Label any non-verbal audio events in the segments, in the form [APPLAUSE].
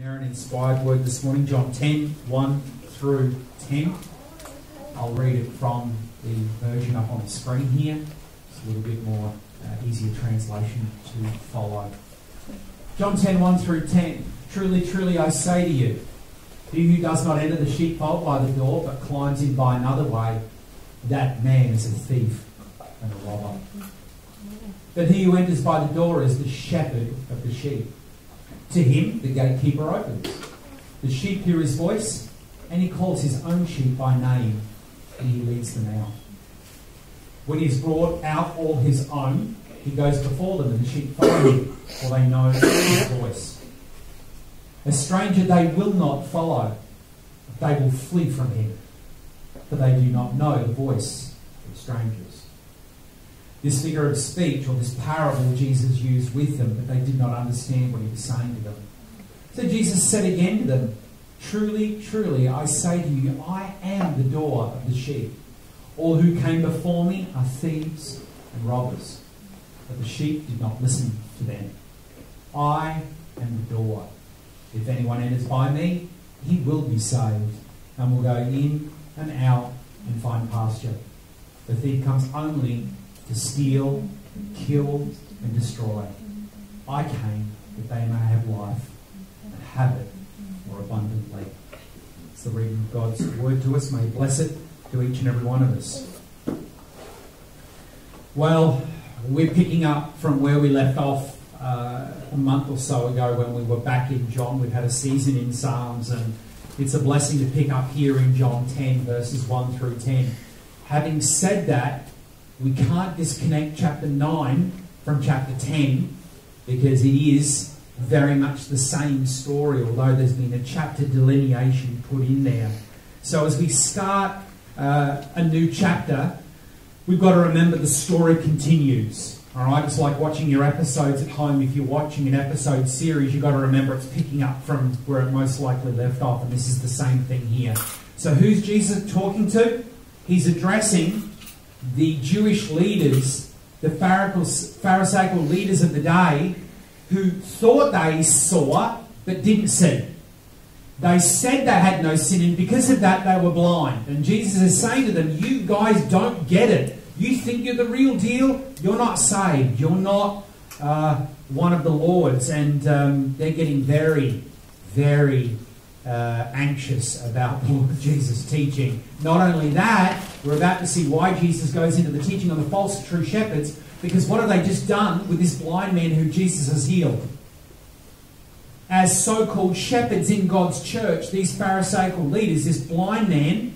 there an inspired word this morning, John 10 1 through 10. I'll read it from the version up on the screen here. It's a little bit more uh, easier translation to follow. John 10 1 through 10. Truly, truly, I say to you, he who does not enter the sheepfold by the door, but climbs in by another way, that man is a thief and a robber. But he who enters by the door is the shepherd of the sheep. To him, the gatekeeper opens. The sheep hear his voice, and he calls his own sheep by name, and he leads them out. When he has brought out all his own, he goes before them, and the sheep follow him, for they know his voice. A stranger they will not follow, they will flee from him, for they do not know the voice of strangers. This figure of speech, or this parable, Jesus used with them, but they did not understand what he was saying to them. So Jesus said again to them, Truly, truly, I say to you, I am the door of the sheep. All who came before me are thieves and robbers, but the sheep did not listen to them. I am the door. If anyone enters by me, he will be saved, and will go in and out and find pasture. The thief comes only to steal, kill, and destroy. I came that they may have life and have it more abundantly. It's the reading of God's word to us. May bless it to each and every one of us. Well, we're picking up from where we left off uh, a month or so ago when we were back in John. We've had a season in Psalms, and it's a blessing to pick up here in John 10, verses 1 through 10. Having said that, we can't disconnect chapter 9 from chapter 10 because it is very much the same story, although there's been a chapter delineation put in there. So as we start uh, a new chapter, we've got to remember the story continues. All right, it's like watching your episodes at home. If you're watching an episode series, you've got to remember it's picking up from where it most likely left off, and this is the same thing here. So, who's Jesus talking to? He's addressing the Jewish leaders, the Pharisaical leaders of the day, who thought they saw but didn't see. They said they had no sin, and because of that, they were blind. And Jesus is saying to them, You guys don't get it. You think you're the real deal? You're not saved. You're not uh, one of the Lord's. And um, they're getting very, very uh, anxious about the [LAUGHS] Lord Jesus' teaching. Not only that, we're about to see why Jesus goes into the teaching on the false true shepherds, because what have they just done with this blind man who Jesus has healed? As so called shepherds in God's church, these Pharisaical leaders, this blind man,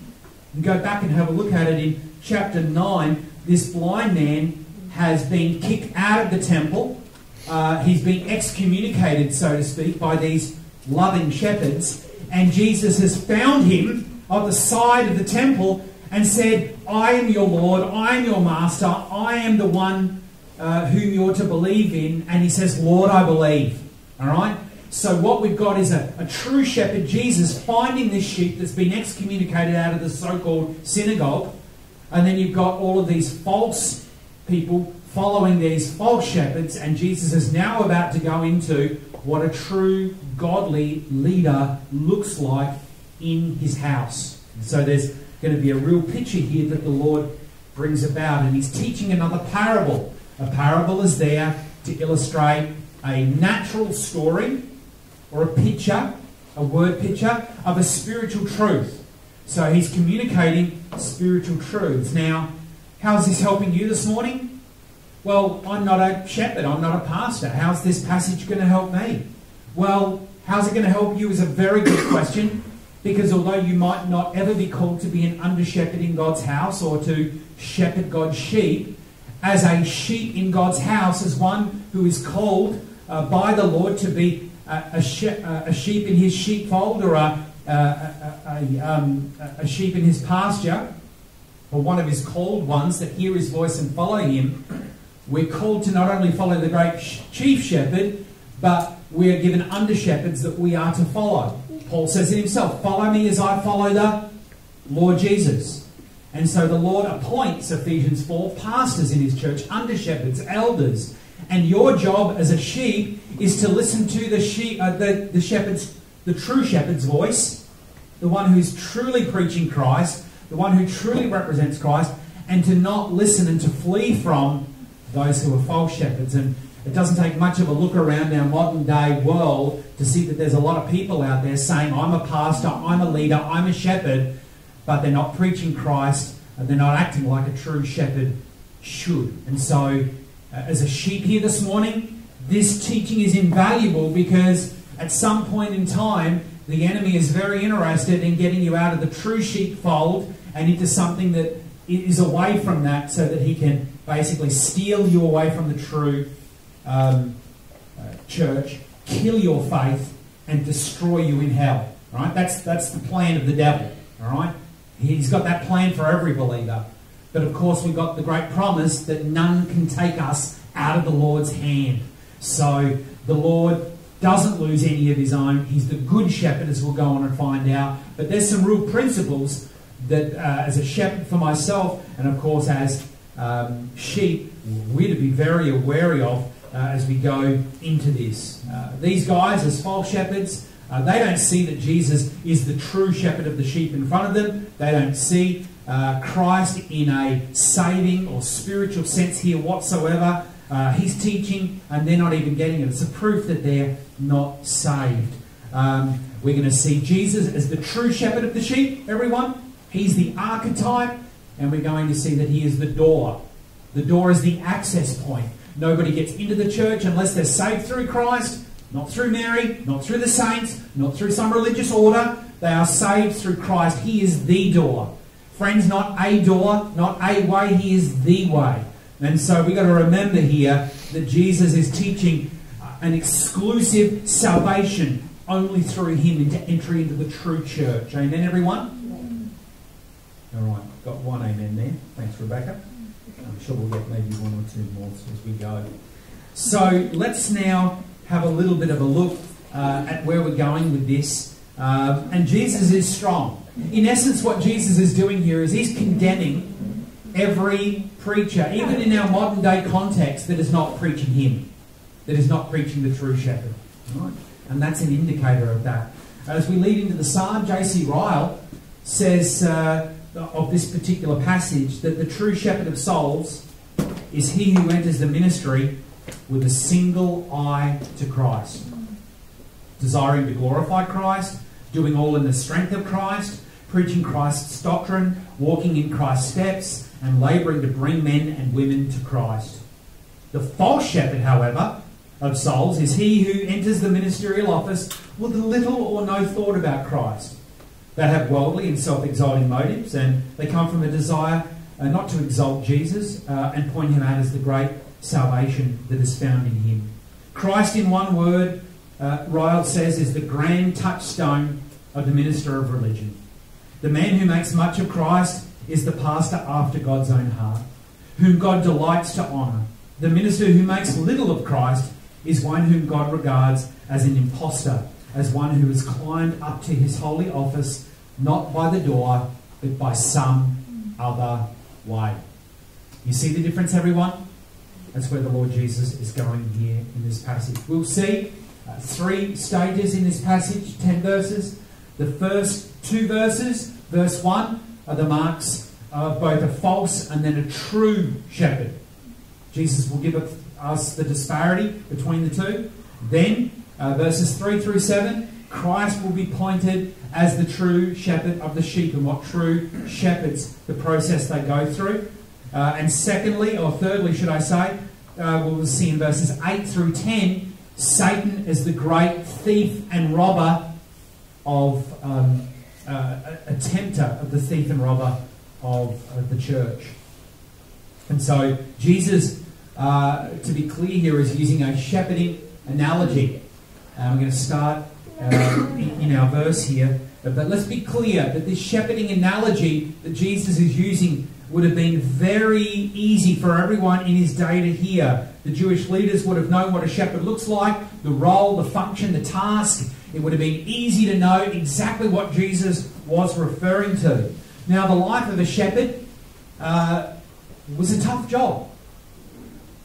and go back and have a look at it in chapter 9, this blind man has been kicked out of the temple. Uh, he's been excommunicated, so to speak, by these loving shepherds. And Jesus has found him on the side of the temple and said, I am your Lord, I am your master, I am the one uh, whom you're to believe in. And he says, Lord, I believe. All right? So, what we've got is a, a true shepherd, Jesus, finding this sheep that's been excommunicated out of the so called synagogue. And then you've got all of these false people following these false shepherds. And Jesus is now about to go into what a true godly leader looks like in his house. So, there's going to be a real picture here that the Lord brings about. And he's teaching another parable. A parable is there to illustrate a natural story or a picture, a word picture of a spiritual truth. So he's communicating spiritual truths. Now, how's this helping you this morning? Well, I'm not a shepherd, I'm not a pastor. How's this passage going to help me? Well, how's it going to help you is a very good [COUGHS] question because although you might not ever be called to be an under shepherd in God's house or to shepherd God's sheep, as a sheep in God's house, as one who is called uh, by the Lord to be a, a, she- a sheep in his sheepfold or a, a, um, a, sheep in his pasture, or one of his called ones that hear his voice and follow him, we're called to not only follow the great chief shepherd, but we are given under shepherds that we are to follow. Paul says it himself follow me as I follow the Lord Jesus. And so the Lord appoints, Ephesians 4, pastors in his church, under shepherds, elders. And your job as a sheep is to listen to the sheep, uh, the, the shepherd's the true shepherd's voice, the one who's truly preaching Christ, the one who truly represents Christ, and to not listen and to flee from those who are false shepherds. And it doesn't take much of a look around our modern day world to see that there's a lot of people out there saying, I'm a pastor, I'm a leader, I'm a shepherd, but they're not preaching Christ and they're not acting like a true shepherd should. And so, uh, as a sheep here this morning, this teaching is invaluable because at some point in time, the enemy is very interested in getting you out of the true sheepfold and into something that is away from that so that he can basically steal you away from the true um, uh, church, kill your faith, and destroy you in hell. Right? That's, that's the plan of the devil. All right? He's got that plan for every believer. But of course, we've got the great promise that none can take us out of the Lord's hand. So the Lord doesn't lose any of his own. He's the good shepherd, as we'll go on and find out. But there's some real principles that, uh, as a shepherd for myself, and of course as um, sheep, we're to be very wary of as we go into this. Uh, these guys, as false shepherds, uh, they don't see that Jesus is the true shepherd of the sheep in front of them. They don't see uh, Christ in a saving or spiritual sense here whatsoever. Uh, he's teaching and they're not even getting it. It's a proof that they're not saved. Um, we're going to see Jesus as the true shepherd of the sheep, everyone. He's the archetype, and we're going to see that he is the door. The door is the access point. Nobody gets into the church unless they're saved through Christ, not through Mary, not through the saints, not through some religious order. They are saved through Christ. He is the door. Friends, not a door, not a way, He is the way. And so we've got to remember here that Jesus is teaching uh, an exclusive salvation only through Him into entry into the true church. Amen, everyone? All right, got one amen there. Thanks, Rebecca. I'm sure we'll get maybe one or two more as we go. So let's now have a little bit of a look uh, at where we're going with this. Uh, and Jesus is strong. In essence, what Jesus is doing here is he's condemning every preacher, even in our modern day context, that is not preaching him, that is not preaching the true shepherd. Right? And that's an indicator of that. As we lead into the psalm, J.C. Ryle says uh, of this particular passage that the true shepherd of souls is he who enters the ministry with a single eye to Christ, desiring to glorify Christ, doing all in the strength of Christ, preaching Christ's doctrine, walking in Christ's steps, and labouring to bring men and women to Christ. The false shepherd, however, of souls is he who enters the ministerial office with little or no thought about Christ. They have worldly and self exalting motives, and they come from a desire uh, not to exalt Jesus uh, and point him out as the great salvation that is found in him. Christ, in one word, uh, Ryle says, is the grand touchstone of the minister of religion. The man who makes much of Christ is the pastor after God's own heart, whom God delights to honour. The minister who makes little of Christ is one whom God regards as an impostor, as one who has climbed up to his holy office not by the door, but by some other way. You see the difference, everyone? That's where the Lord Jesus is going here in this passage. We'll see uh, three stages in this passage, ten verses. The first two verses, verse 1, are the marks of both a false and then a true shepherd. Jesus will give us the disparity between the two. Then, uh, verses 3 through 7, Christ will be pointed as the true shepherd of the sheep and what true shepherds, the process they go through. Uh, and secondly, or thirdly, should I say, uh, we'll see in verses 8 through 10, Satan is the great thief and robber of um, uh, a tempter of the thief and robber of, of the church. And so Jesus, uh, to be clear here, is using a shepherding analogy. We're going to start uh, in, in our verse here. But let's be clear that this shepherding analogy that Jesus is using would have been very easy for everyone in his day to hear. The Jewish leaders would have known what a shepherd looks like, the role, the function, the task. It would have been easy to know exactly what Jesus was referring to. Now, the life of a shepherd uh, was a tough job.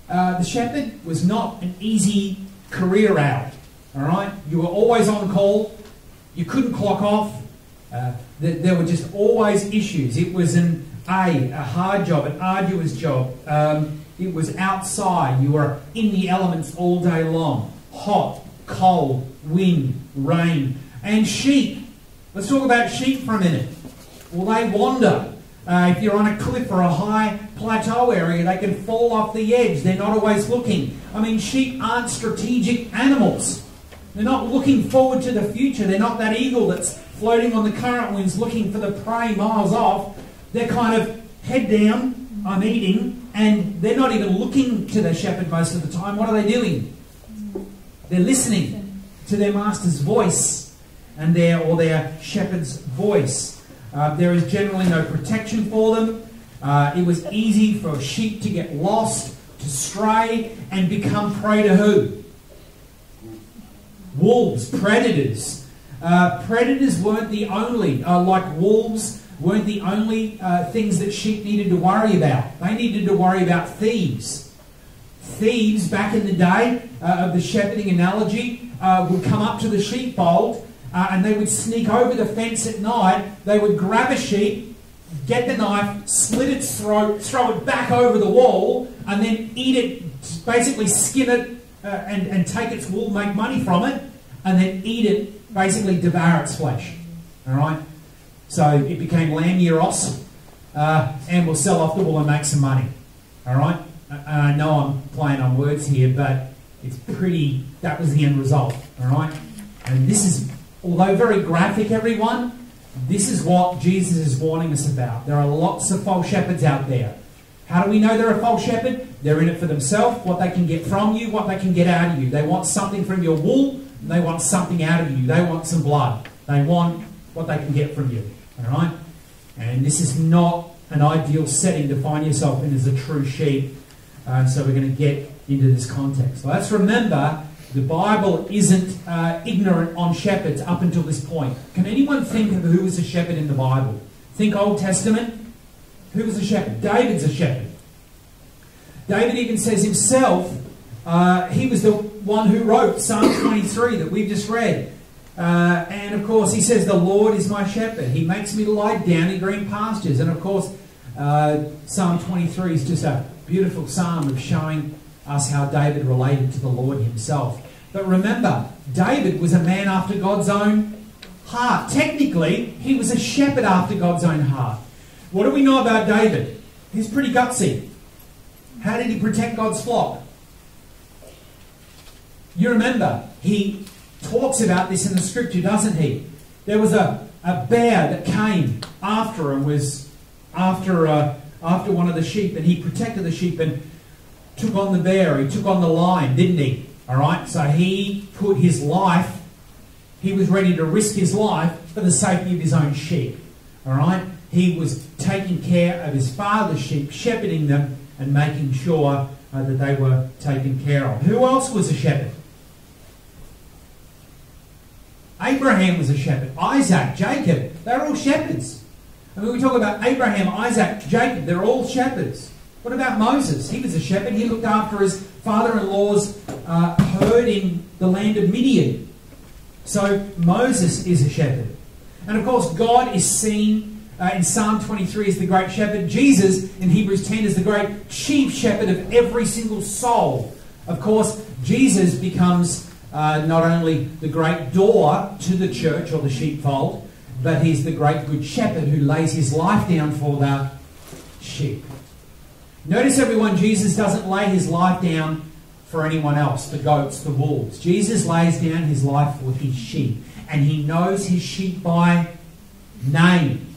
Uh, the shepherd was not an easy career out. All right, you were always on call. You couldn't clock off. Uh, there, were just always issues. It was an A, a hard job, an arduous job. Um, it was outside. You were in the elements all day long. Hot, cold, wind, rain. And sheep. Let's talk about sheep for a minute. Well, they wander. Uh, if you're on a cliff or a high plateau area, they can fall off the edge. They're not always looking. I mean, sheep aren't strategic animals. They're not looking forward to the future. They're not that eagle that's floating on the current winds looking for the prey miles off. They're kind of head down, I'm eating, and they're not even looking to their shepherd most of the time. What are they doing? They're listening to their master's voice and their or their shepherd's voice. Uh, there is generally no protection for them. Uh, it was easy for a sheep to get lost, to stray, and become prey to who? Wolves, predators. Uh, predators weren't the only, uh, like wolves, weren't the only uh, things that sheep needed to worry about. They needed to worry about thieves. Thieves, back in the day uh, of the shepherding analogy, uh, would come up to the sheepfold and they would sneak over the fence at night. They would grab a sheep, get the knife, slit its throat, throw it back over the wall, and then eat it, basically skin it uh, and, and take its wool, make money from it, and then eat it, basically devour its flesh. All right? So it became lamb gyros, uh, and we'll sell off the wool and make some money. All right? And I know I'm playing on words here, but it's pretty, that was the end result. All right? And this is, although very graphic, everyone, this is what Jesus is warning us about. There are lots of false shepherds out there. How do we know they're a false shepherd? They're in it for themselves, what they can get from you, what they can get out of you. They want something from your wool, they want something out of you. They want some blood. They want what they can get from you. All right? And this is not an ideal setting to find yourself in as a true sheep. Uh, so we're going to get into this context. let's remember the Bible isn't uh, ignorant on shepherds up until this point. Can anyone think of who was a shepherd in the Bible? Think Old Testament. Who was a shepherd? David's a shepherd. David even says himself, uh, he was the one who wrote Psalm 23 that we've just read. Uh, and of course, he says, The Lord is my shepherd. He makes me lie down in green pastures. And of course, uh, Psalm 23 is just a beautiful psalm of showing us how David related to the Lord himself. But remember, David was a man after God's own heart. Technically, he was a shepherd after God's own heart. What do we know about David? He's pretty gutsy. How did he protect God's flock? You remember, he talks about this in the scripture, doesn't he? There was a, a bear that came after and was after, uh, after one of the sheep, and he protected the sheep and took on the bear. He took on the lion, didn't he? All right, so he put his life, he was ready to risk his life for the safety of his own sheep. All right, he was taking care of his father's sheep, shepherding them, and making sure uh, that they were taken care of. Who else was a shepherd? Abraham was a shepherd. Isaac, Jacob, they're all shepherds. I mean, we talk about Abraham, Isaac, Jacob, they're all shepherds. What about Moses? He was a shepherd. He looked after his father in law's uh, herd in the land of Midian. So Moses is a shepherd. And of course, God is seen uh, in Psalm 23 as the great shepherd. Jesus in Hebrews 10 is the great chief shepherd of every single soul. Of course, Jesus becomes uh, not only the great door to the church or the sheepfold, but he's the great good shepherd who lays his life down for the sheep. Notice, everyone, Jesus doesn't lay his life down for anyone else, the goats, the wolves. Jesus lays down his life for his sheep, and he knows his sheep by name.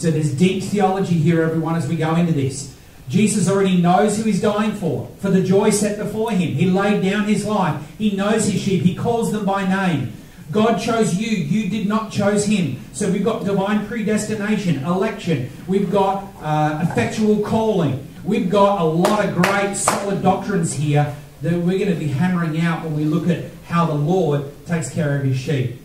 So there's deep theology here, everyone, as we go into this. Jesus already knows who he's dying for, for the joy set before him. He laid down his life. He knows his sheep. He calls them by name. God chose you. You did not chose him. So we've got divine predestination, election. We've got uh, effectual calling. We've got a lot of great solid doctrines here that we're going to be hammering out when we look at how the Lord takes care of his sheep.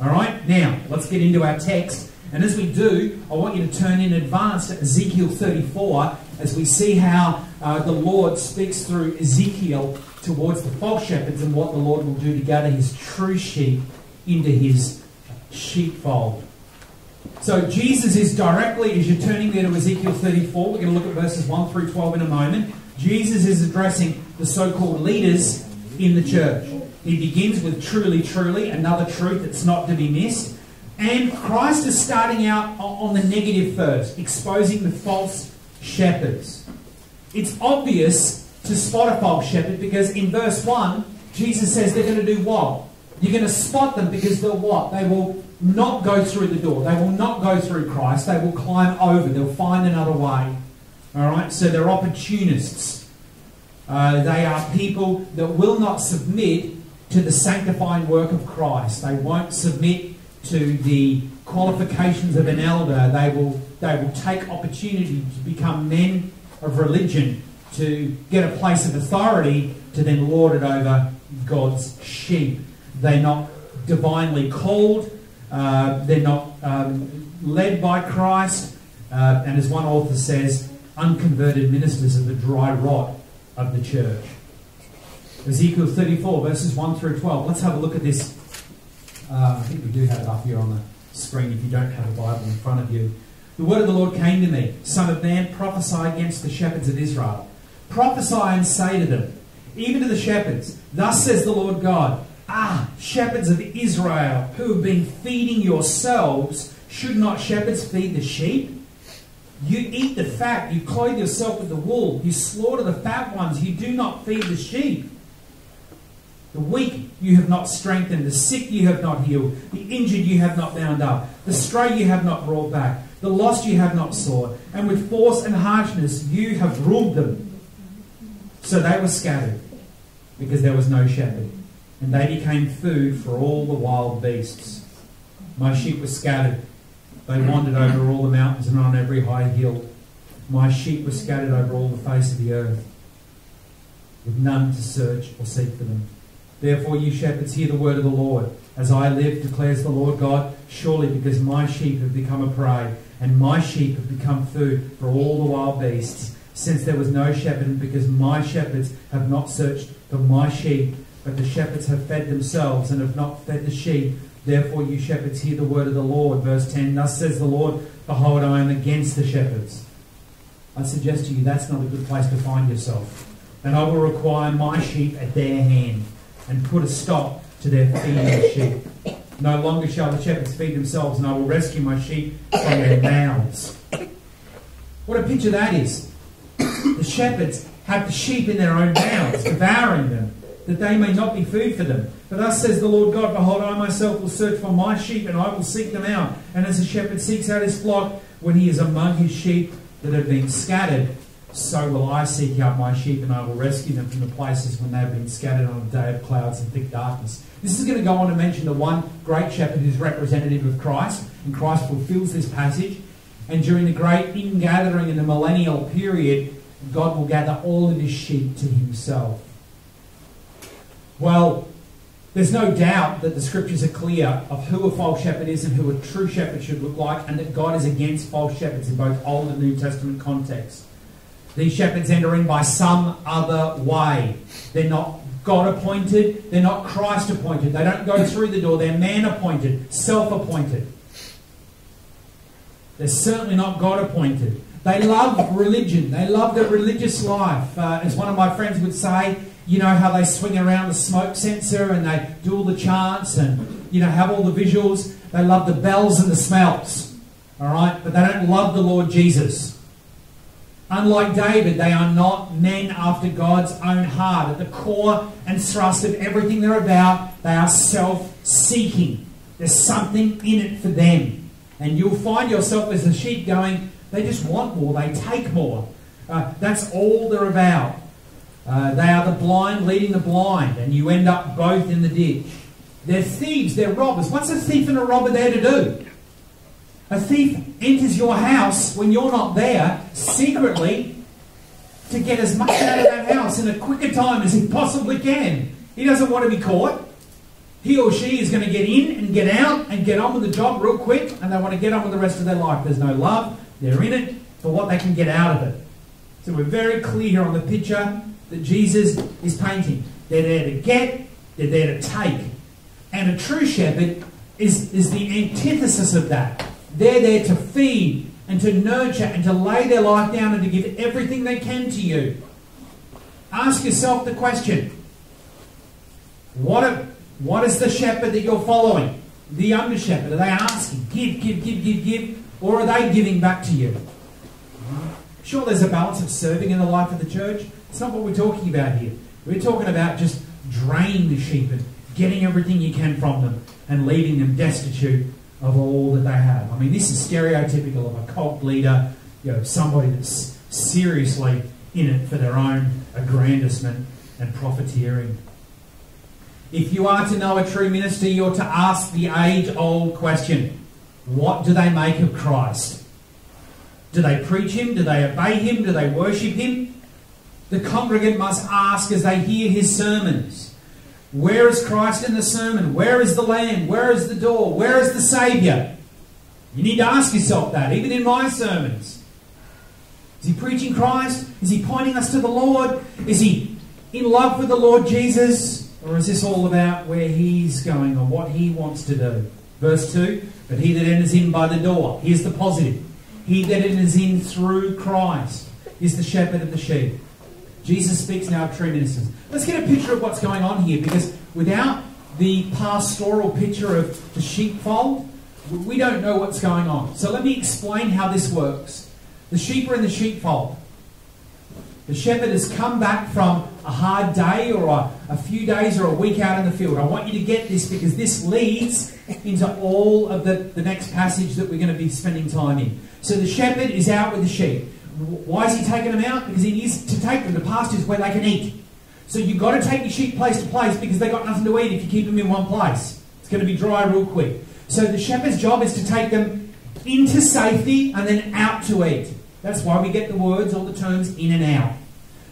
All right? Now, let's get into our text. And as we do, I want you to turn in advance to Ezekiel 34 as we see how uh, the Lord speaks through Ezekiel towards the false shepherds and what the Lord will do to gather his true sheep into his sheepfold. So Jesus is directly, as you're turning there to Ezekiel 34, we're going to look at verses 1 through 12 in a moment. Jesus is addressing the so called leaders in the church. He begins with truly, truly, another truth that's not to be missed. And Christ is starting out on the negative first, exposing the false shepherds. It's obvious to spot a false shepherd because in verse 1, Jesus says they're going to do what? You're going to spot them because they'll what? They will not go through the door. They will not go through Christ. They will climb over. They'll find another way. All right? So they're opportunists. Uh, they are people that will not submit to the sanctifying work of Christ. They won't submit to the qualifications of an elder. They will, they will take opportunity to become men of religion, to get a place of authority, to then lord it over God's sheep. They're not divinely called, uh, they're not um, led by Christ, uh, and as one author says, unconverted ministers are the dry rot of the church. Ezekiel 34, verses 1 through 12. Let's have a look at this. Uh, I think we do have it up here on the screen if you don't have a Bible in front of you. The word of the Lord came to me Son of man, prophesy against the shepherds of Israel. Prophesy and say to them, even to the shepherds, Thus says the Lord God, Ah, shepherds of Israel, who have been feeding yourselves, should not shepherds feed the sheep? You eat the fat, you clothe yourself with the wool, you slaughter the fat ones, you do not feed the sheep. The weak you have not strengthened, the sick you have not healed, the injured you have not bound up, the stray you have not brought back, the lost you have not sought, and with force and harshness you have ruled them. So they were scattered, because there was no shepherd, and they became food for all the wild beasts. My sheep were scattered, they wandered over all the mountains and on every high hill. My sheep were scattered over all the face of the earth, with none to search or seek for them. Therefore, you shepherds, hear the word of the Lord. As I live, declares the Lord God, surely because my sheep have become a prey, and my sheep have become food for all the wild beasts, since there was no shepherd, because my shepherds have not searched for my sheep, but the shepherds have fed themselves and have not fed the sheep. Therefore, you shepherds, hear the word of the Lord. Verse 10 Thus says the Lord, Behold, I am against the shepherds. I suggest to you that's not a good place to find yourself. And I will require my sheep at their hand and put a stop to their feeding of sheep. No longer shall the shepherds feed themselves, and I will rescue my sheep from their mouths. What a picture that is. The shepherds have the sheep in their own mouths, devouring them, that they may not be food for them. But thus says the Lord God, Behold, I myself will search for my sheep, and I will seek them out. And as a shepherd seeks out his flock when he is among his sheep that have been scattered, so will I seek out my sheep and I will rescue them from the places when they have been scattered on a day of clouds and thick darkness. This is going to go on to mention the one great shepherd who's representative of Christ, and Christ fulfills this passage. And during the great ingathering in the millennial period, God will gather all of his sheep to himself. Well, there's no doubt that the scriptures are clear of who a false shepherd is and who a true shepherd should look like, and that God is against false shepherds in both Old and New Testament contexts. These shepherds enter in by some other way. They're not God appointed, they're not Christ appointed. They don't go through the door, they're man appointed, self appointed. They're certainly not God appointed. They love religion, they love the religious life. Uh, as one of my friends would say, you know how they swing around the smoke censer and they do all the chants and you know have all the visuals. They love the bells and the smells. All right, but they don't love the Lord Jesus. Unlike David, they are not men after God's own heart. At the core and thrust of everything they're about, they are self seeking. There's something in it for them. And you'll find yourself as a sheep going, they just want more, they take more. Uh, that's all they're about. Uh, they are the blind leading the blind, and you end up both in the ditch. They're thieves, they're robbers. What's a thief and a robber there to do? A thief enters your house when you're not there secretly to get as much out of that house in a quicker time as he possibly can. He doesn't want to be caught. He or she is going to get in and get out and get on with the job real quick, and they want to get on with the rest of their life. There's no love. They're in it for what they can get out of it. So we're very clear on the picture that Jesus is painting. They're there to get, they're there to take. And a true shepherd is, is the antithesis of that. They're there to feed and to nurture and to lay their life down and to give everything they can to you. Ask yourself the question what, a, what is the shepherd that you're following? The under shepherd? Are they asking, give, give, give, give, give? Or are they giving back to you? Sure, there's a balance of serving in the life of the church. It's not what we're talking about here. We're talking about just draining the sheep and getting everything you can from them and leaving them destitute of all that they have. I mean, this is stereotypical of a cult leader, you know, somebody that's seriously in it for their own aggrandizement and profiteering. If you are to know a true minister, you're to ask the age old question what do they make of Christ? Do they preach him? Do they obey him? Do they worship him? The congregant must ask as they hear his sermons where is Christ in the sermon? Where is the Lamb? Where is the door? Where is the Saviour? You need to ask yourself that, even in my sermons. Is he preaching Christ? Is he pointing us to the Lord? Is he in love with the Lord Jesus? Or is this all about where he's going or what he wants to do? Verse 2 But he that enters in by the door, here's the positive. He that enters in through Christ is the shepherd of the sheep. Jesus speaks now of true ministers. Let's get a picture of what's going on here because without the pastoral picture of the sheepfold, we don't know what's going on. So let me explain how this works. The sheep are in the sheepfold. The shepherd has come back from a hard day or a, a, few days or a week out in the field. I want you to get this because this leads into all of the, the next passage that we're going to be spending time in. So the shepherd is out with the sheep. Why is he taking them out? Because he needs to take them to pastures where they can eat. So you've got to take your sheep place to place because they've got nothing to eat if you keep them in one place. It's going to be dry real quick. So the shepherd's job is to take them into safety and then out to eat. That's why we get the words or the terms in and out.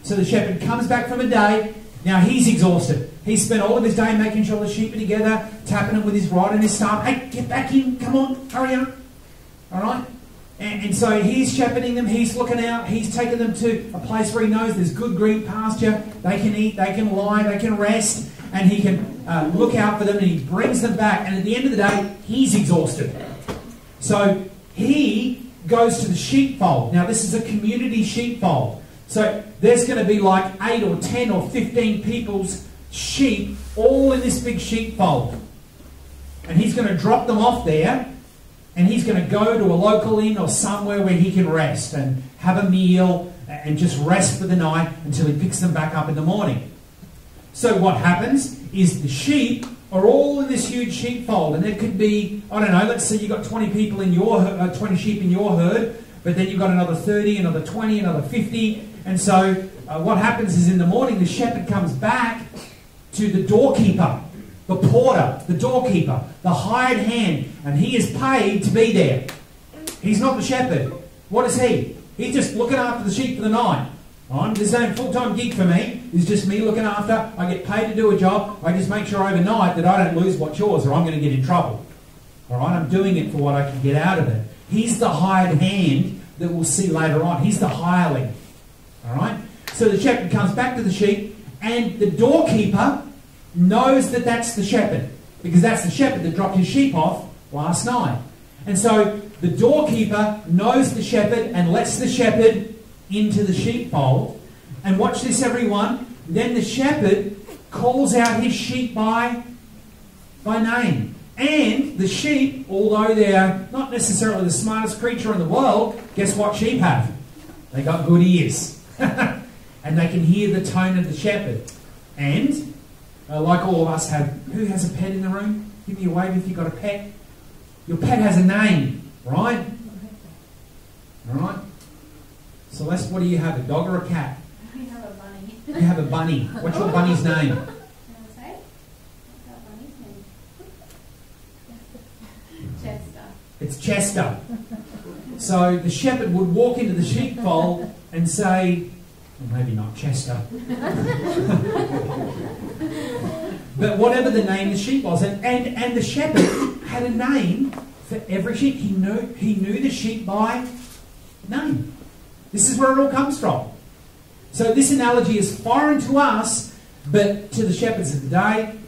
So the shepherd comes back from a day. Now he's exhausted. He spent all of his day making sure the sheep are together, tapping them with his rod and his staff. Hey, get back in. Come on. Hurry up. All right? And, and, so he's shepherding them, he's looking out, he's taking them to a place where he knows there's good green pasture, they can eat, they can lie, they can rest, and he can uh, look out for them and he brings them back. And at the end of the day, he's exhausted. So he goes to the sheepfold. Now, this is a community sheepfold. So there's going to be like 8 or 10 or 15 people's sheep all in this big sheepfold. And he's going to drop them off there and he's going to go to a local inn or somewhere where he can rest and have a meal and just rest for the night until he picks them back up in the morning. So what happens is the sheep are all in this huge sheepfold, and there could be I don't know. Let's say you've got 20 people in your uh, 20 sheep in your herd, but then you've got another 30, another 20, another 50, and so uh, what happens is in the morning the shepherd comes back to the doorkeeper the porter, the doorkeeper, the hired hand, and he is paid to be there. He's not the shepherd. What is he? He's just looking after the sheep for the night. Right? This ain't full time gig for me. It's just me looking after. I get paid to do a job. I just make sure overnight that I don't lose what's yours or I'm going to get in trouble. All right? I'm doing it for what I can get out of it. He's the hired hand that we'll see later on. He's the hireling. All right? So the shepherd comes back to the sheep, and the doorkeeper knows that that's the shepherd because that's the shepherd that dropped his sheep off last night. And so the doorkeeper knows the shepherd and lets the shepherd into the sheepfold. And watch this, everyone. Then the shepherd calls out his sheep by, by name. And the sheep, although they're not necessarily the smartest creature in the world, guess what sheep have? They got good ears. [LAUGHS] and they can hear the tone of the shepherd. And uh, like all of us have. Who has a pet in the room? Give me a wave if you've got a pet. Your pet has a name, right? All right. Celeste, what do you have? A dog or a cat? I have a bunny. You have a bunny. What's your bunny's [LAUGHS] name? I've got a bunny's name. [LAUGHS] Chester. It's Chester. So the shepherd would walk into the sheepfold and say, maybe not Chester. but whatever the name the sheep was, and, and, and the shepherd had a name for every sheep. He knew, he knew the sheep by name. This is where it all comes from. So this analogy is foreign to us, but to the shepherds of the day,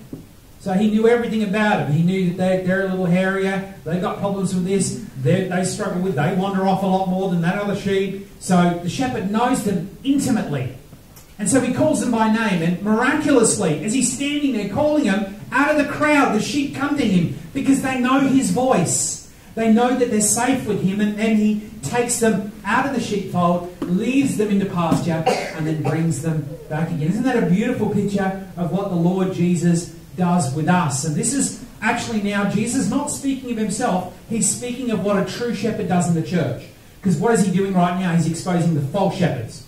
So he knew everything about them. He knew that they, they're a little hairier, they've got problems with this, they they struggle with, they wander off a lot more than that other sheep. So the shepherd knows them intimately. And so he calls them by name, and miraculously, as he's standing there calling them, out of the crowd, the sheep come to him because they know his voice. They know that they're safe with him, and then he takes them out of the sheepfold, leads them into pasture, and then brings them back again. Isn't that a beautiful picture of what the Lord Jesus does with us? And this is actually now Jesus not speaking of himself, he's speaking of what a true shepherd does in the church. Because what is he doing right now? He's exposing the false shepherds.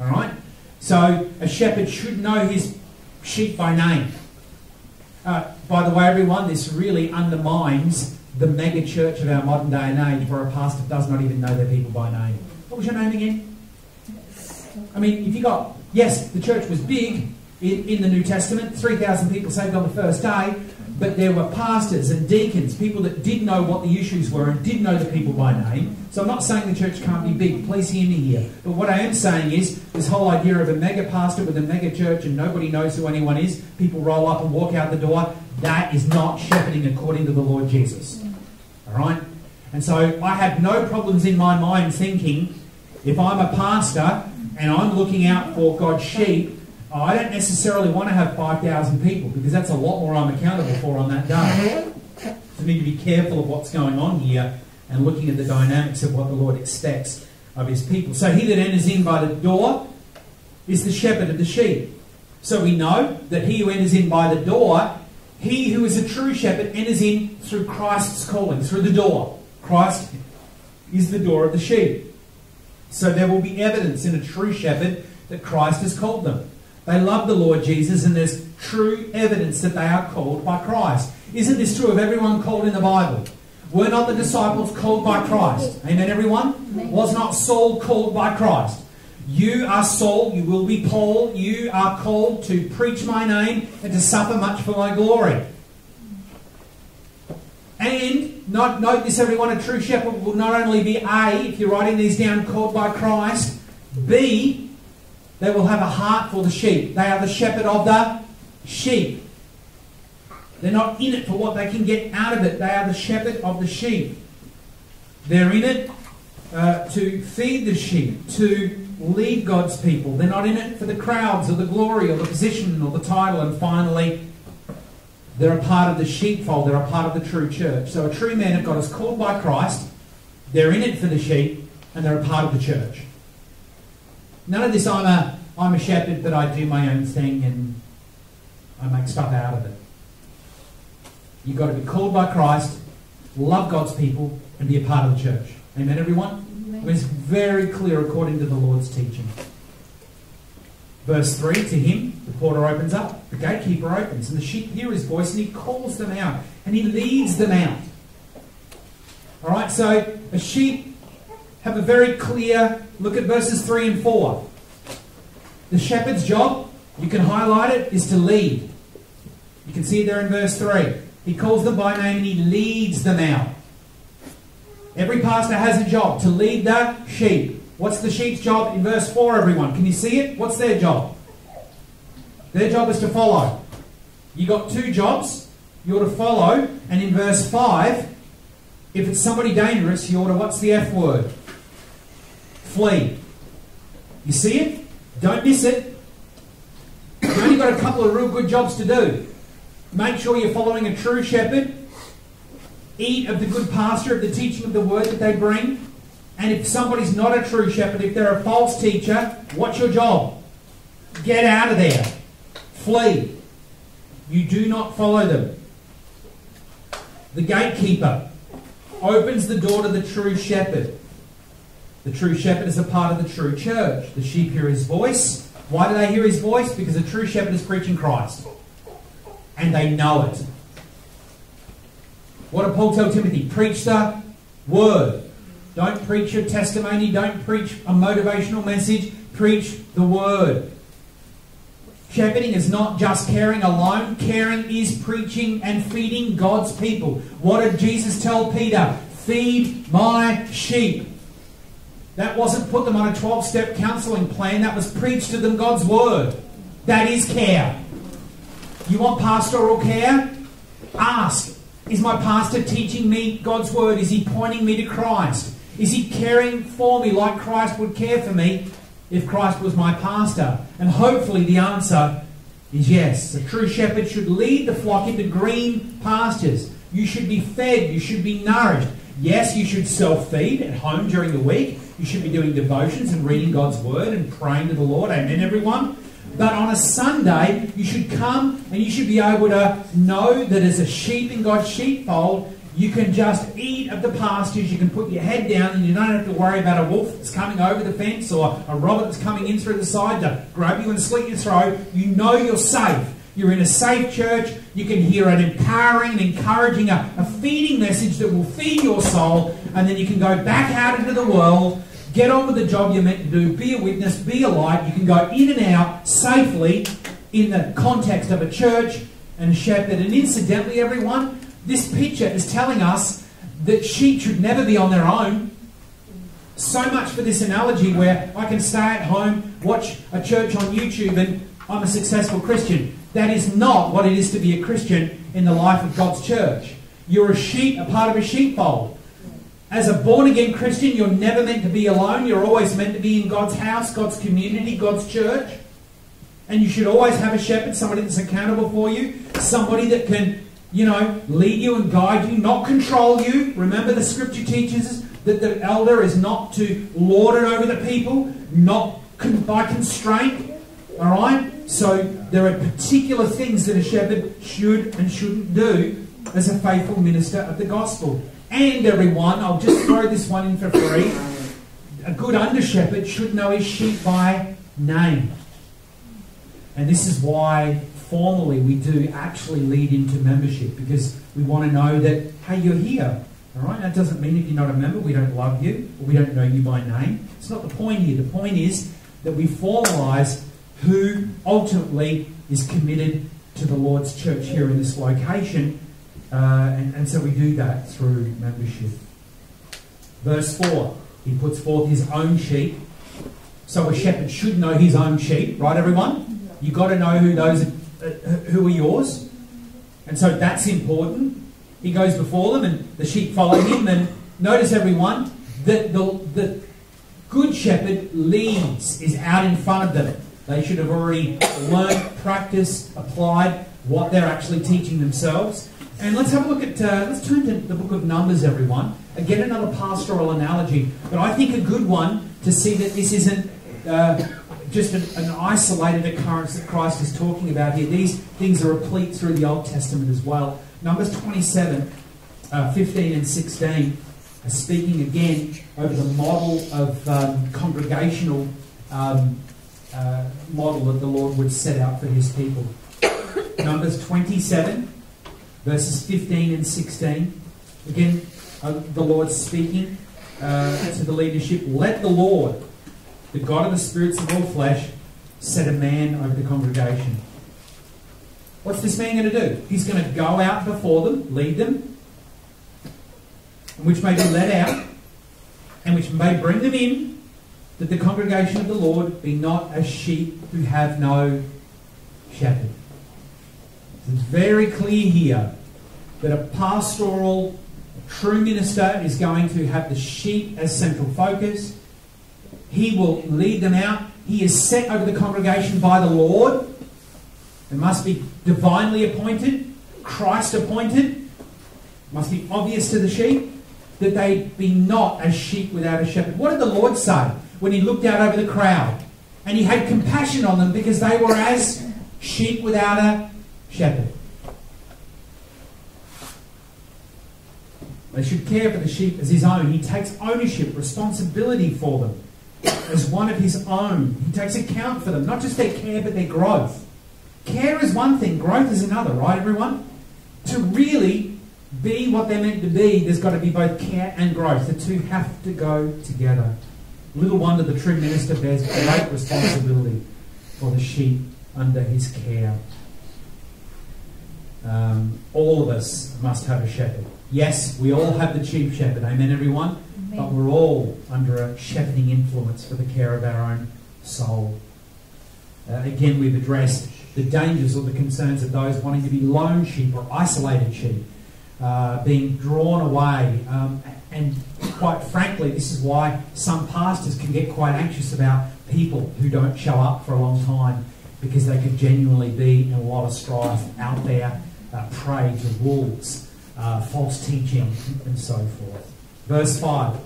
All right? So a shepherd should know his sheep by name. Uh, by the way, everyone, this really undermines the mega church of our modern day and age where a pastor does not even know their people by name. What was your name again? I mean, if you got, yes, the church was big in, in the New Testament, 3,000 people saved on the first day, but there were pastors and deacons, people that did know what the issues were and did know the people by name. So I'm not saying the church can't be big, please hear me here. But what I am saying is this whole idea of a mega pastor with a mega church and nobody knows who anyone is, people roll up and walk out the door, that is not shepherding according to the Lord Jesus. All right? And so I have no problems in my mind thinking if I'm a pastor and I'm looking out for God's sheep, I don't necessarily want to have 5,000 people because that's a lot more I'm accountable for on that day. So I need to be careful of what's going on here and looking at the dynamics of what the Lord expects of his people. So he that enters in by the door is the shepherd of the sheep. So we know that he who enters in by the door, he who is a true shepherd enters in through Christ's calling, through the door. Christ is the door of the sheep. So there will be evidence in a true shepherd that Christ has called them. They love the Lord Jesus, and there's true evidence that they are called by Christ. Isn't this true of everyone called in the Bible? Were not the disciples called by Christ? Amen, everyone? Was not Saul called by Christ? You are Saul, you will be Paul, you are called to preach my name and to suffer much for my glory. And not, note this, everyone, a true shepherd will not only be A, if you're writing these down, called by Christ, B, they will have a heart for the sheep. They are the shepherd of the sheep. They're not in it for what they can get out of it. They are the shepherd of the sheep. They're in it uh, to feed the sheep, to lead God's people. They're not in it for the crowds or the glory or the position or the title. And finally, they're a part of the sheepfold. They're a part of the true church. So a true man of God is called by Christ. They're in it for the sheep, and they're a part of the church. None of this, I'm a, I'm a shepherd, but I do my own thing and I make stuff out of it. You've got to be called by Christ, love God's people, and be a part of the church. Amen, everyone? Amen. It's very clear according to the Lord's teaching. Verse 3 To him, the porter opens up, the gatekeeper opens, and the sheep hear his voice, and he calls them out, and he leads them out. All right, so a sheep have a very clear look at verses 3 and 4. The shepherd's job, you can highlight it, is to lead. You can see it there in verse 3. He calls them by name and he leads them out. Every pastor has a job to lead the sheep. What's the sheep's job in verse 4, everyone? Can you see it? What's their job? Their job is to follow. You got two jobs. You're to follow, and in verse 5, if it's somebody dangerous, you ought to, what's the F word? Flee. You see it? Don't miss it. You've only got a couple of real good jobs to do. Make sure you're following a true shepherd. Eat of the good pasture, of the teaching of the word that they bring. And if somebody's not a true shepherd, if they're a false teacher, what's your job? Get out of there. Flee. You do not follow them. The gatekeeper opens the door to the true shepherd. The true shepherd is a part of the true church. The sheep hear his voice. Why do they hear his voice? Because the true shepherd is preaching Christ. And they know it. What did Paul tell Timothy? Preach the word. Don't preach a testimony. Don't preach a motivational message. Preach the word. Shepherding is not just caring alone. Caring is preaching and feeding God's people. What did Jesus tell Peter? Feed my sheep. That wasn't put them on a 12 step counseling plan, that was preached to them God's word. That is care. You want pastoral care? Ask. Is my pastor teaching me God's word? Is he pointing me to Christ? Is he caring for me like Christ would care for me if Christ was my pastor? And hopefully the answer is yes. A true shepherd should lead the flock into green pastures. You should be fed, you should be nourished. Yes, you should self feed at home during the week. You should be doing devotions and reading God's word and praying to the Lord. Amen, everyone. But on a Sunday, you should come and you should be able to know that as a sheep in God's sheepfold, you can just eat of the pastures. You can put your head down and you don't have to worry about a wolf that's coming over the fence or a robber that's coming in through the side to grab you and slit your throat. You know you're safe. You're in a safe church. You can hear an empowering, encouraging, a, a feeding message that will feed your soul. And then you can go back out into the world, get on with the job you're meant to do, be a witness, be a light. You can go in and out safely in the context of a church and shepherd. And incidentally, everyone, this picture is telling us that sheep should never be on their own. So much for this analogy where I can stay at home, watch a church on YouTube, and I'm a successful Christian. That is not what it is to be a Christian in the life of God's church. You're a sheep, a part of a sheepfold. As a born again Christian, you're never meant to be alone. You're always meant to be in God's house, God's community, God's church. And you should always have a shepherd, somebody that's accountable for you, somebody that can you know, lead you and guide you, not control you. Remember, the scripture teaches that the elder is not to lord it over the people, not by constraint. All right? So there are particular things that a shepherd should and shouldn't do as a faithful minister of the gospel. And everyone, I'll just throw this one in for free. A good under shepherd should know his sheep by name. And this is why formally we do actually lead into membership because we want to know that, hey, you're here. All right? That doesn't mean if you're not a member, we don't love you or we don't know you by name. It's not the point here. The point is that we formalize who ultimately is committed to the Lord's church here in this location. Uh, and, and so we do that through membership. Verse 4 He puts forth his own sheep. So a shepherd should know his own sheep, right, everyone? You've got to know who those uh, who are yours. And so that's important. He goes before them and the sheep follow him. And notice, everyone, that the, the good shepherd leads, is out in front of them. They should have already learned, practiced, applied what they're actually teaching themselves. And let's have a look at, uh, let's turn to the book of Numbers, everyone. Again, another pastoral analogy, but I think a good one to see that this isn't uh, just an, an, isolated occurrence that Christ is talking about here. These things are replete through the Old Testament as well. Numbers 27, uh, 15 and 16 are speaking again over the model of um, congregational um, uh, model that the Lord would set out for his people. Numbers 27, verses 15 and 16. Again, uh, the Lord speaking uh, to the leadership. Let the Lord the God of the spirits of all flesh set a man over the congregation. What's this man going to do? He's going to go out before them, lead them, which may be led out, and which may bring them in, that the congregation of the Lord be not as sheep who have no shepherd. It's very clear here that a pastoral, true minister is going to have the sheep as central focus he will lead them out. He is set over the congregation by the Lord. It must be divinely appointed, Christ appointed. It must be obvious to the sheep that they be not as sheep without a shepherd. What did the Lord say when he looked out over the crowd? And he had compassion on them because they were as sheep without a shepherd. They should care for the sheep as his own. He takes ownership, responsibility for them as one of his own. He takes account for them, not just their care, but their growth. Care is one thing, growth is another, right, everyone? To really be what they're meant to be, there's got to be both care and growth. The two have to go together. Little wonder the true minister bears great responsibility for the sheep under his care. Um, all of us must have a shepherd. Yes, we all have the chief shepherd. Amen, everyone? but we're all under a shepherding influence for the care of our own soul. Uh, again, we've addressed the dangers or the concerns of those wanting to be lone sheep or isolated sheep, uh, being drawn away. Um, and quite frankly, this is why some pastors can get quite anxious about people who don't show up for a long time because they could genuinely be in a lot of strife out there, uh, prey to wolves, uh, false teaching, and so forth. Verse 5.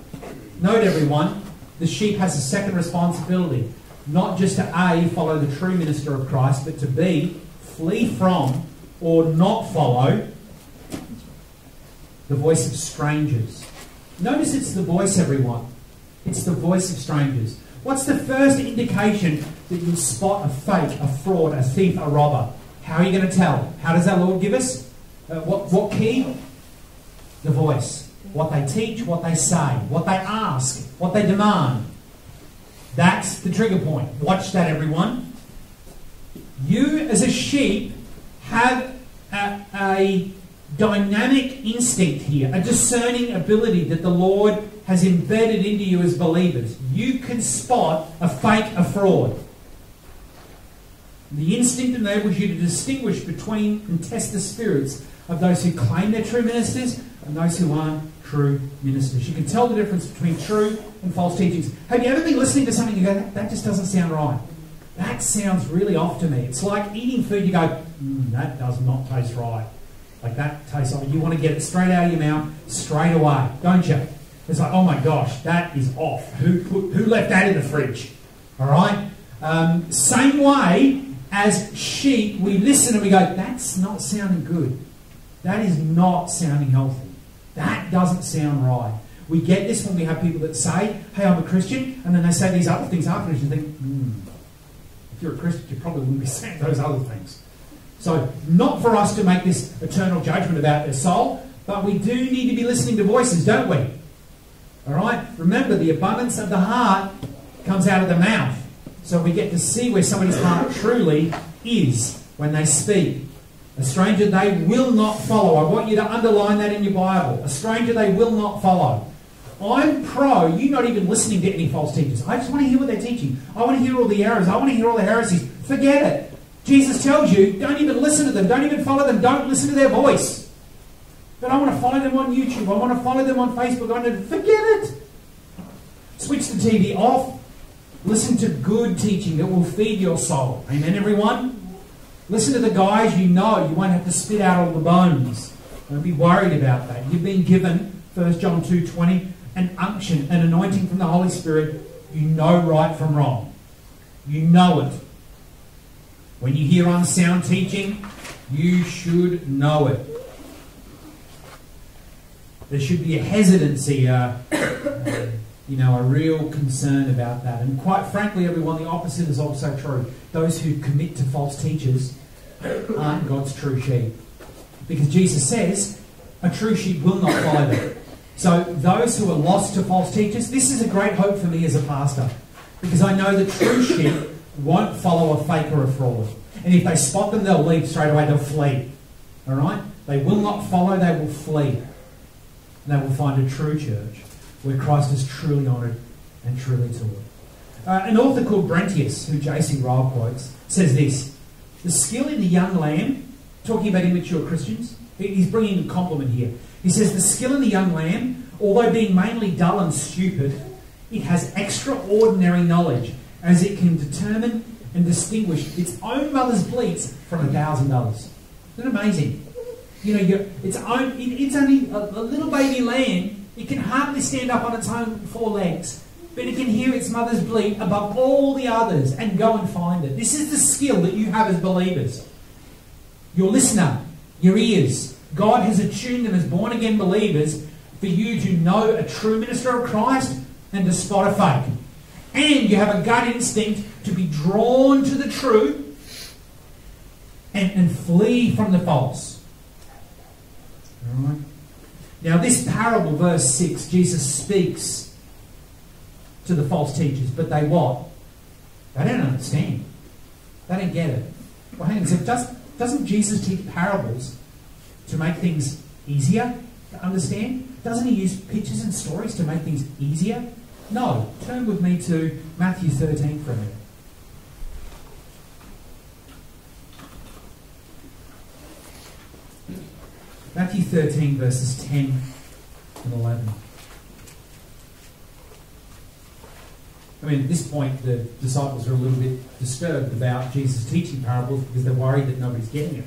Note, everyone, the sheep has a second responsibility not just to A, follow the true minister of Christ, but to B, flee from or not follow the voice of strangers. Notice it's the voice, everyone. It's the voice of strangers. What's the first indication that you spot a fake, a fraud, a thief, a robber? How are you going to tell? How does our Lord give us? Uh, what, what key? The voice. What they teach, what they say, what they ask, what they demand. That's the trigger point. Watch that, everyone. You, as a sheep, have a, a dynamic instinct here, a discerning ability that the Lord has embedded into you as believers. You can spot a fake, a fraud. The instinct enables you to distinguish between and test the spirits of those who claim they're true ministers and those who aren't true ministers. You can tell the difference between true and false teachings. Have you ever been listening to something and go, that, that just doesn't sound right? That sounds really off to me. It's like eating food, you go, mm, that does not taste right. Like that tastes like you want to get it straight out of your mouth, straight away, don't you? It's like, oh my gosh, that is off. Who, put, who left that in the fridge? All right? Um, same way as sheep, we listen and we go, that's not sounding good. That is not sounding healthy. That doesn't sound right. We get this when we have people that say, hey, I'm a Christian, and then they say these other things afterwards. You think, hmm, if you're a Christian, you probably wouldn't be [LAUGHS] saying those other things. So, not for us to make this eternal judgment about their soul, but we do need to be listening to voices, don't we? All right? Remember, the abundance of the heart comes out of the mouth. So we get to see where somebody's heart truly is when they speak. A stranger they will not follow. I want you to underline that in your Bible. A stranger they will not follow. I'm pro you not even listening to any false teachers. I just want to hear what they're teaching. I want to hear all the errors. I want to hear all the heresies. Forget it. Jesus tells you, don't even listen to them. Don't even follow them. Don't listen to their voice. But I want to follow them on YouTube. I want to follow them on Facebook. I want to forget it. Switch the TV off. Listen to good teaching that will feed your soul. Amen, everyone? Listen to the guys you know. You won't have to spit out all the bones. Don't be worried about that. You've been given, 1 John 2.20, an unction, an anointing from the Holy Spirit. You know right from wrong. You know it. When you hear unsound teaching, you should know it. There should be a hesitancy, uh, [COUGHS] you know, a real concern about that. And quite frankly, everyone, the opposite is also true. Those who commit to false teachers aren't God's true sheep. Because Jesus says, a true sheep will not follow them. So those who are lost to false teachers, this is a great hope for me as a pastor. Because I know the true sheep won't follow a fake or a fraud. And if they spot them, they'll leave straight away, they'll flee. Alright? They will not follow, they will flee. And they will find a true church where Christ is truly honoured and truly taught. Uh, an author called Brentius, who J.C. Ryle quotes, says this the skill in the young lamb, talking about immature Christians, he's bringing a compliment here. He says, The skill in the young lamb, although being mainly dull and stupid, it has extraordinary knowledge as it can determine and distinguish its own mother's bleats from a thousand others. Isn't that amazing? You know, its own, it, it's only a, a little baby lamb. It can hardly stand up on its own four legs but it can hear its mother's bleat above all the others and go and find it. This is the skill that you have as believers. Your listener, your ears. God has attuned them as born again believers for you to know a true minister of Christ and to spot a fake. And you have a gut instinct to be drawn to the truth and, and flee from the false. Right. Now, this parable, verse 6, Jesus speaks to the false teachers, but they what? They don't understand. They don't get it. Well, hang on. So does, doesn't Jesus teach parables to make things easier to understand? Doesn't he use pictures and stories to make things easier? No. Turn with me to Matthew 13 for a minute. Matthew 13, verses 10 and 11. I mean, at this point, the disciples are a little bit disturbed about Jesus teaching parables because they're worried that nobody's getting it.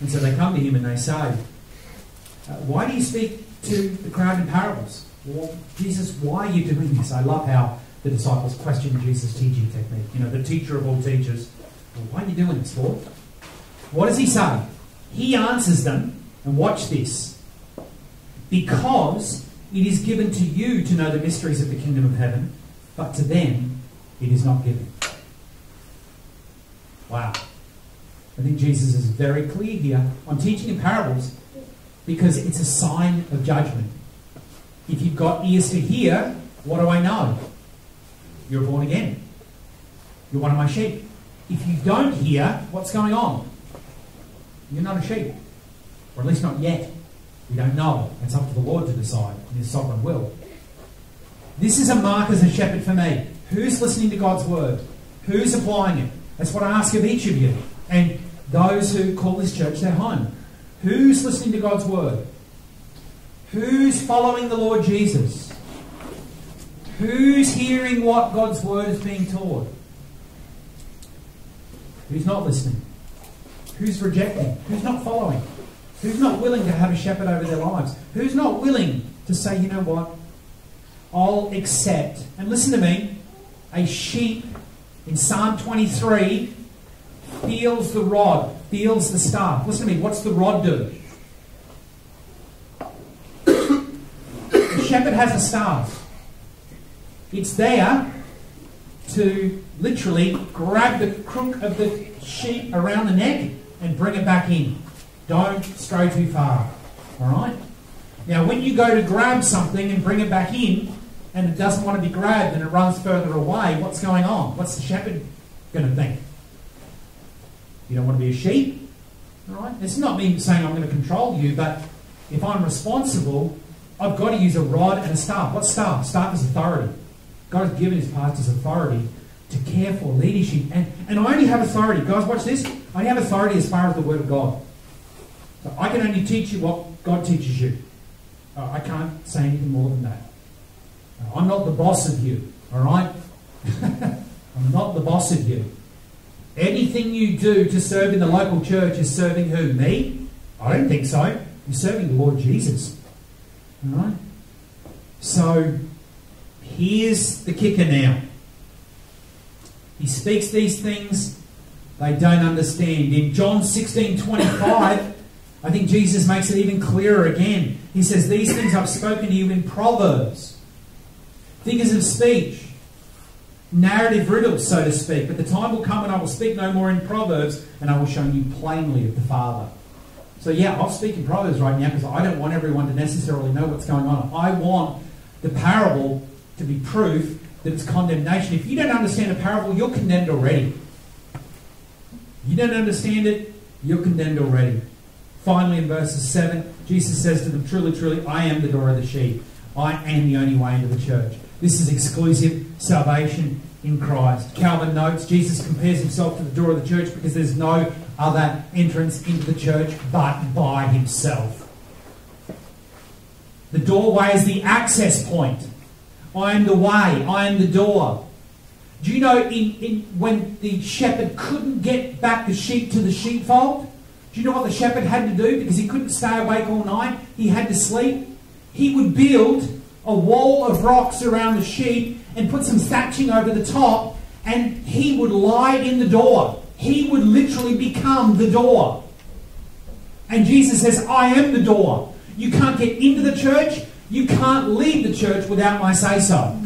And so they come to him and they say, uh, Why do you speak to the crowd in parables? Well, Jesus, why are you doing this? I love how the disciples question Jesus' teaching technique. You know, the teacher of all teachers. Well, why are you doing this, Lord? What does he say? He answers them, and watch this. Because it is given to you to know the mysteries of the kingdom of heaven, but to them it is not given. Wow. I think Jesus is very clear here on teaching in parables because it's a sign of judgment. If you've got ears to hear, what do I know? You're born again. You're one of my sheep. If you don't hear, what's going on? You're not a sheep. Or at least not yet. We don't know. It's up to the Lord to decide in His sovereign will. This is a mark as a shepherd for me. Who's listening to God's word? Who's applying it? That's what I ask of each of you. And those who call this church their home. Who's listening to God's word? Who's following the Lord Jesus? Who's hearing what God's word is being taught? Who's not listening? Who's rejecting? Who's not following? Who's not willing to have a shepherd over their lives? Who's not willing to say, you know what? I'll accept. And listen to me a sheep in Psalm 23 feels the rod, feels the staff. Listen to me, what's the rod do? the shepherd has a staff. It's there to literally grab the crook of the sheep around the neck and bring it back in. Don't stray too far. All right? Now, when you go to grab something and bring it back in, and it doesn't want to be grabbed and it runs further away, what's going on? What's the shepherd going to think? You don't want to be a sheep? All right? It's not me saying I'm going to control you, but if I'm responsible, I've got to use a rod and a staff. What staff? Staff is authority. God has given his pastors authority to care for leadership. And, and I only have authority. Guys, watch this. I only have authority as far as the Word of God. So I can only teach you what God teaches you. Uh, I can't say anything more than that. Uh, I'm not the boss of you, all right? [LAUGHS] I'm not the boss of you. Anything you do to serve in the local church is serving who? Me? I don't think so. You're serving the Lord Jesus. Right? So, here's the kicker now. He speaks these things, they don't understand. In John 16 25, I think Jesus makes it even clearer again. He says, These things I've spoken to you in Proverbs, figures of speech, narrative riddles, so to speak. But the time will come when I will speak no more in Proverbs, and I will show you plainly of the Father. So, yeah, I'll speak in Proverbs right now because I don't want everyone to necessarily know what's going on. I want the parable to be proof that it's condemnation. If you don't understand a parable, you're condemned already. You don't understand it, you're condemned already. Finally, in verses 7, Jesus says to them, Truly, truly, I am the door of the sheep. I am the only way into the church. This is exclusive salvation in Christ. Calvin notes Jesus compares himself to the door of the church because there's no other entrance into the church but by himself. The doorway is the access point. I am the way, I am the door. Do you know in, in, when the shepherd couldn't get back the sheep to the sheepfold? Do you know what the shepherd had to do? Because he couldn't stay awake all night, he had to sleep. He would build a wall of rocks around the sheep and put some thatching over the top, and he would lie in the door. He would literally become the door. And Jesus says, I am the door. You can't get into the church, you can't leave the church without my say so.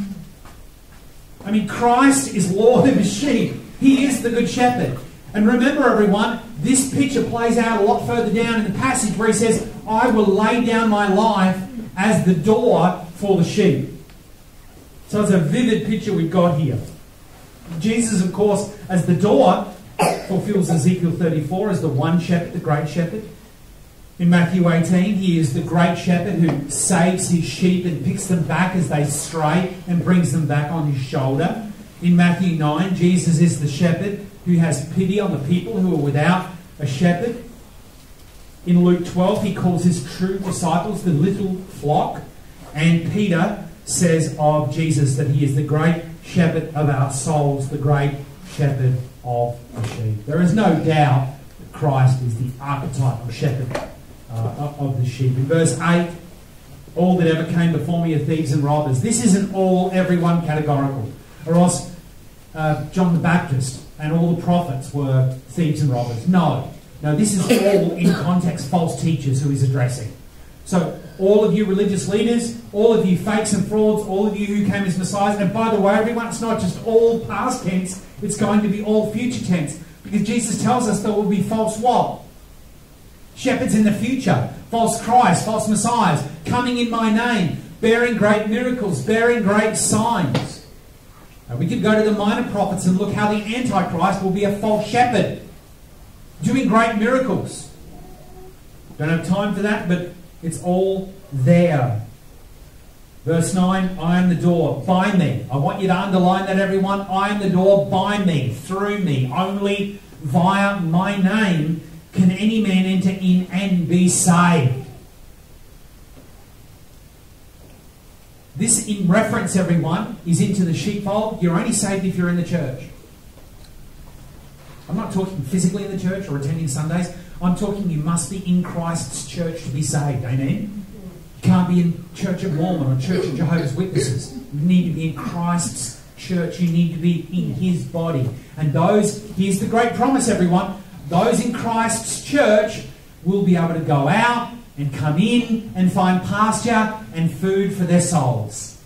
I mean, Christ is Lord of his sheep. He is the good shepherd. And remember, everyone, this picture plays out a lot further down in the passage where he says, I will lay down my life as the door for the sheep. So it's a vivid picture we've got here. Jesus, of course, as the door, fulfills Ezekiel 34 as the one shepherd, the great shepherd. In Matthew 18, he is the great shepherd who saves his sheep and picks them back as they stray and brings them back on his shoulder. In Matthew 9, Jesus is the shepherd who has pity on the people who are without a shepherd. In Luke 12, he calls his true disciples the little flock. And Peter says of Jesus that he is the great shepherd of our souls, the great shepherd of the sheep. There is no doubt that Christ is the archetype or shepherd uh, of the sheep. In verse 8, all that ever came before me are thieves and robbers. This isn't all everyone categorical. Or else uh, John the Baptist and all the prophets were thieves and robbers. No. No, this is all in context false teachers who he's addressing. So, all of you religious leaders, all of you fakes and frauds, all of you who came as messiahs, and by the way, everyone, it's not just all past tense, it's going to be all future tense. Because Jesus tells us there will be false what? Shepherds in the future, false Christ, false messiahs, coming in my name, bearing great miracles, bearing great signs. Now, we could go to the minor prophets and look how the Antichrist will be a false shepherd, doing great miracles. Don't have time for that, but it's all there. Verse 9, I am the door. By me. I want you to underline that, everyone. I am the door. By me. Through me. Only via my name can any man enter in and be saved. This, in reference, everyone, is into the sheepfold. You're only saved if you're in the church. I'm not talking physically in the church or attending Sundays. I'm talking you must be in Christ's church to be saved. Amen? You can't be in Church of Mormon or Church of Jehovah's Witnesses. You need to be in Christ's church. You need to be in his body. And those, here's the great promise, everyone. Those in Christ's church will be able to go out and come in and find pasture and food for their souls.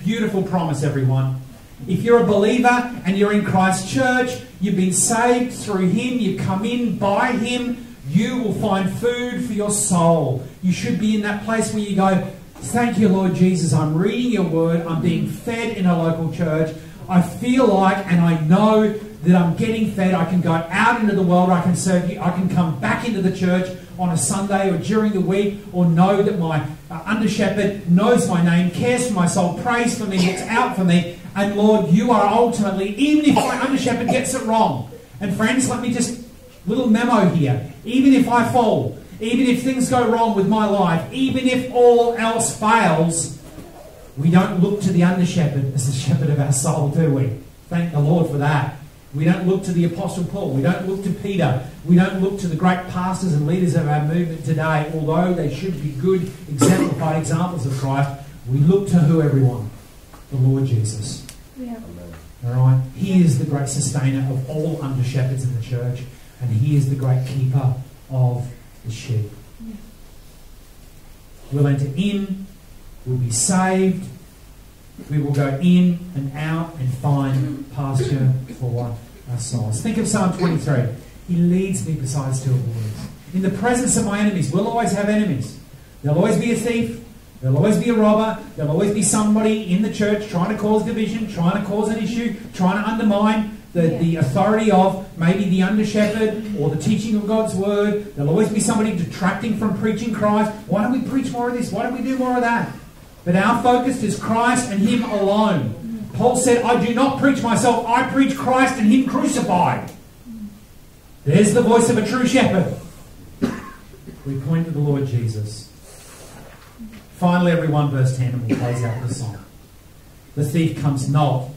Beautiful promise, everyone. If you're a believer and you're in Christ's church, you've been saved through Him, you've come in by Him, you will find food for your soul. You should be in that place where you go, Thank you, Lord Jesus. I'm reading your word. I'm being fed in a local church. I feel like and I know that I'm getting fed. I can go out into the world. I can serve you. I can come back into the church on a Sunday or during the week or know that my uh, under shepherd knows my name, cares for my soul, prays for me, looks out for me. And Lord, you are ultimately, even if my under shepherd gets it wrong. And friends, let me just, little memo here. Even if I fall, even if things go wrong with my life, even if all else fails, we don't look to the under shepherd as the [LAUGHS] shepherd of our soul, do we? Thank the Lord for that. We don't look to the Apostle Paul. We don't look to Peter. We don't look to the great pastors and leaders of our movement today, although they should be good, exemplified examples of Christ. We look to who, everyone? The Lord Jesus. Yeah. All right? He is the great sustainer of all under shepherds in the church, and He is the great keeper of the sheep. Yeah. We'll enter in, we'll be saved, we will go in and out and find pasture for our souls. Think of Psalm 23. He leads me beside still waters. In the presence of my enemies, we'll always have enemies. There'll always be a thief. There'll always be a robber. There'll always be somebody in the church trying to cause division, trying to cause an issue, trying to undermine the, Yeah. the authority of maybe the under shepherd or the teaching of God's word. There'll always be somebody detracting from preaching Christ. Why don't we preach more of this? Why don't we do more of that? But our focus is Christ and Him alone. Paul said, I do not preach myself, I preach Christ and Him crucified. There's the voice of a true shepherd. We point to the Lord Jesus. Finally, everyone, verse 10, and we'll close out the song. The thief comes not.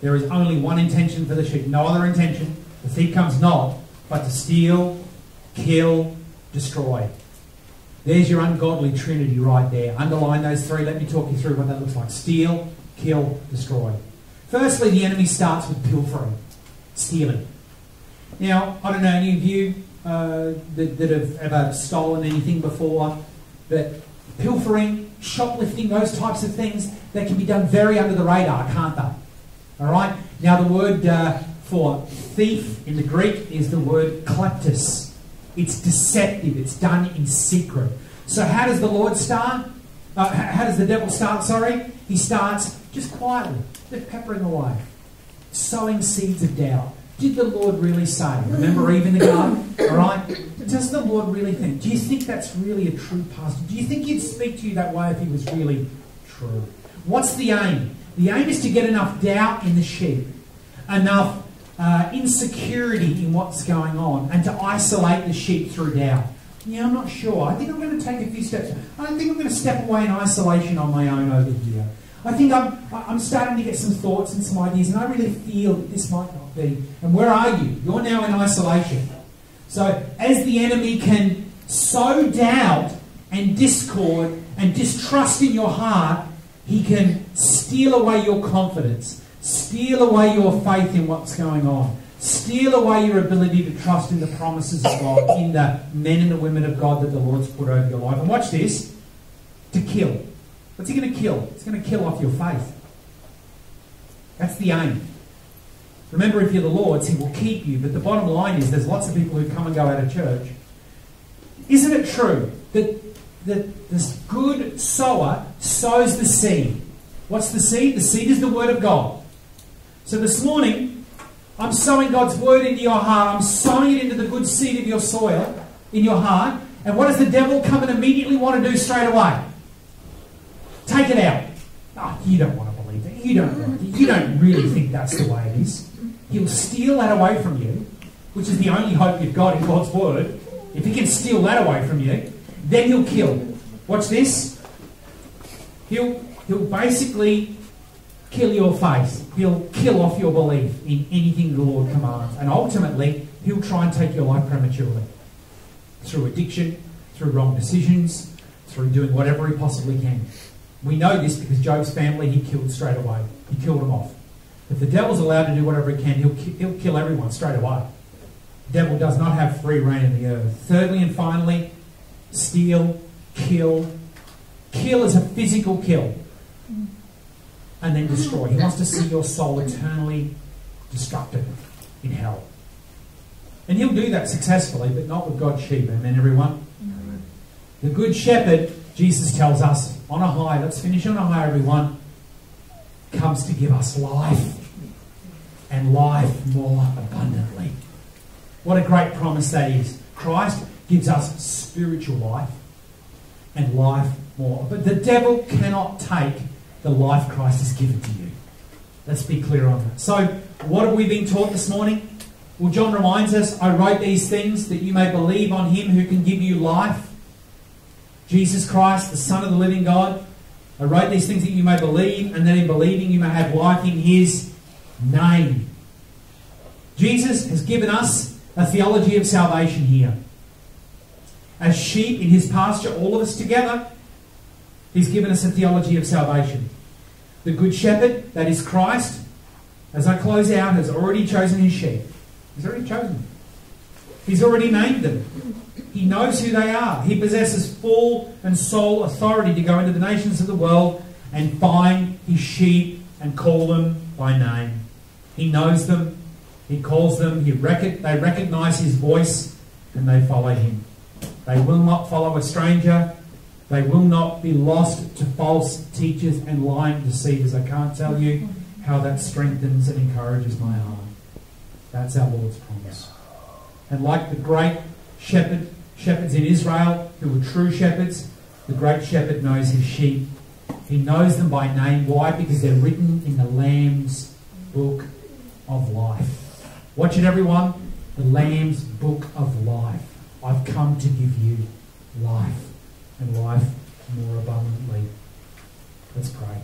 There is only one intention for the sheep, no other intention. The thief comes not, but to steal, kill, destroy. There's your ungodly trinity right there. Underline those three. Let me talk you through what that looks like steal, kill, destroy. Firstly, the enemy starts with pilfering, stealing. Now, I don't know any of you uh, that, that have ever stolen anything before, but pilfering, shoplifting, those types of things, they can be done very under the radar, can't they? All right? Now, the word uh, for thief in the Greek is the word kleptos. It's deceptive, it's done in secret. So, how does the Lord start? Uh, how does the devil start? Sorry? He starts just quietly, just peppering away, sowing seeds of doubt. Did the Lord really say? Remember Eve in the garden? All right? Does the Lord really think? Do you think that's really a true pastor? Do you think he'd speak to you that way if he was really true? What's the aim? The aim is to get enough doubt in the sheep, enough uh, insecurity in what's going on, and to isolate the sheep through doubt. Yeah, I'm not sure. I think I'm going to take a few steps. I think I'm going to step away in isolation on my own over here. I think I'm, I'm starting to get some thoughts and some ideas, and I really feel that this might not be. And where are you? You're now in isolation. So, as the enemy can sow doubt and discord and distrust in your heart, he can steal away your confidence, steal away your faith in what's going on, steal away your ability to trust in the promises of God, in the men and the women of God that the Lord's put over your life. And watch this to kill. What's he going to kill? It's going to kill off your faith. That's the aim. Remember, if you're the Lord's, He will keep you. But the bottom line is there's lots of people who come and go out of church. Isn't it true that, this good sower sows the seed? What's the seed? The seed is the Word of God. So this morning, I'm sowing God's Word into your heart. I'm sowing it into the good seed of your soil, in your heart. And what does the devil come and immediately want to do straight away? Take it out. Oh, you don't want to believe it. You don't want You don't really think that's the way it is. He'll steal that away from you, which is the only hope you've got in God's Word. If he can steal that away from you, then he'll kill. Watch this. He'll, he'll basically kill your faith. He'll kill off your belief in anything the Lord commands. And ultimately, he'll try and take your life prematurely. Through addiction, through wrong decisions, through doing whatever he possibly can. We know this because Job's family he killed straight away. He killed them off. If the devil's allowed to do whatever he can, he'll, he'll kill everyone straight away. The devil does not have free reign in the earth. Thirdly and finally, steal, kill. Kill is a physical kill. And then destroy. He wants to see your soul eternally destructed in hell. And he'll do that successfully, but not with God's sheep. Amen, everyone? The good shepherd, Jesus tells us, on a high, let's finish on a high, everyone, comes to give us life and life more abundantly. What a great promise that is. Christ gives us spiritual life and life more. But the devil cannot take the life Christ has given to you. Let's be clear on that. So, what have we been taught this morning? Well, John reminds us I wrote these things that you may believe on him who can give you life. Jesus Christ, the Son of the living God. I wrote these things that you may believe, and that in believing you may have life in his name. Jesus has given us a theology of salvation here. As sheep in his pasture, all of us together, he's given us a theology of salvation. The Good Shepherd, that is Christ, as I close out, has already chosen his sheep. He's already chosen them. He's already named them. He knows who they are. He possesses full and sole authority to go into the nations of the world and find his sheep and call them by name. He knows them. He calls them. He rec- they recognize his voice and they follow him. They will not follow a stranger. They will not be lost to false teachers and lying deceivers. I can't tell you how that strengthens and encourages my heart. That's our Lord's promise. And like the great shepherd, shepherds in Israel who were true shepherds, the great shepherd knows his sheep. He knows them by name. Why? Because they're written in the Lamb's book of life. Watch it, everyone. The Lamb's book of life. I've come to give you life and life more abundantly. Let's pray.